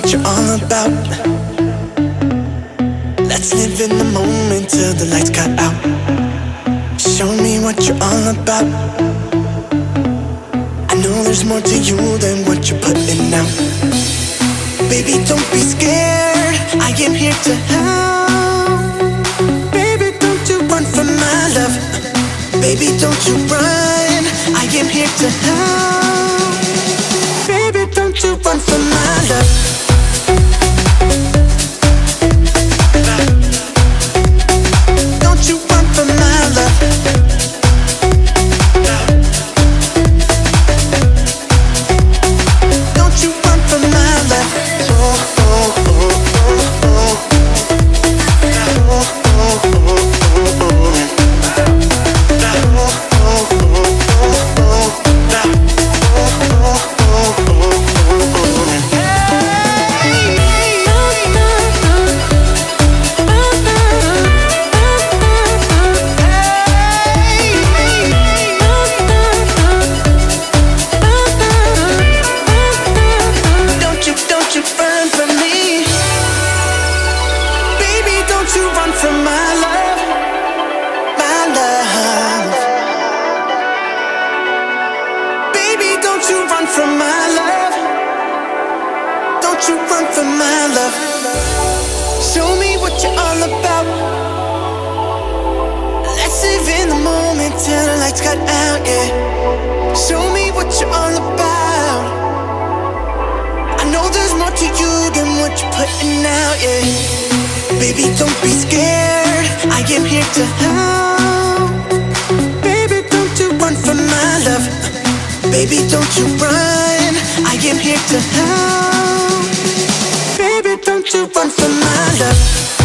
what you're all about. Let's live in the moment till the lights cut out. Show me what you're all about. I know there's more to you than what you're putting out. Baby, don't be scared. I am here to help. Baby, don't you run from my love. Baby, don't you run. I am here to help. Baby, don't you run from my love. You run from my love My love? Baby, don't you run from my love? Don't you run from my love? Show me what you're all about. Let's live in the moment till the lights cut out, yeah. Show me what you're all about. I know there's more to you than what you're putting out, yeah. Baby, don't be scared. I am here to help. Baby, don't you run from my love. Baby, don't you run. I am here to help. Baby, don't you run from my love.